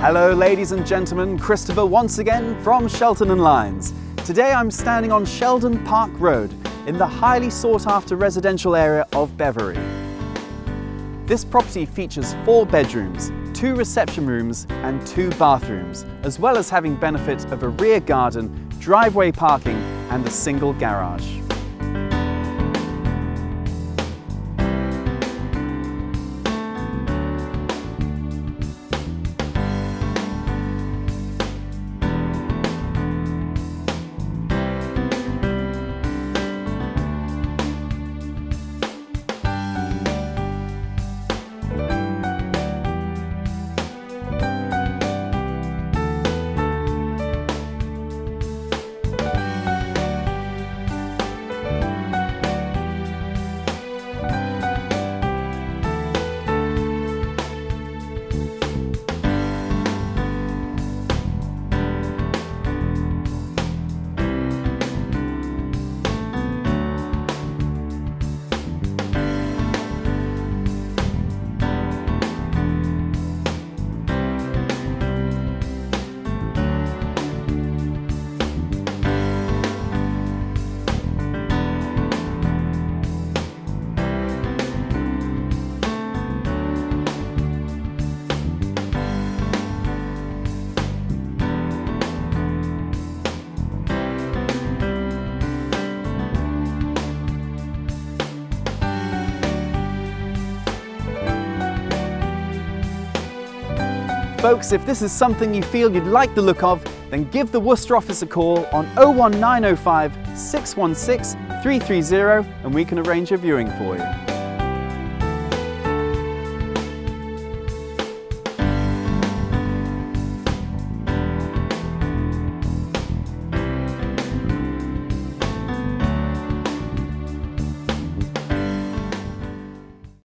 Hello ladies and gentlemen, Christopher once again from Shelton and Lines. Today I'm standing on Sheldon Park Road in the highly sought after residential area of Bevere. This property features four bedrooms, two reception rooms and two bathrooms, as well as having benefit of a rear garden, driveway parking and a single garage. Folks, if this is something you feel you'd like the look of, then give the Worcester office a call on 01905 616 330 and we can arrange a viewing for you.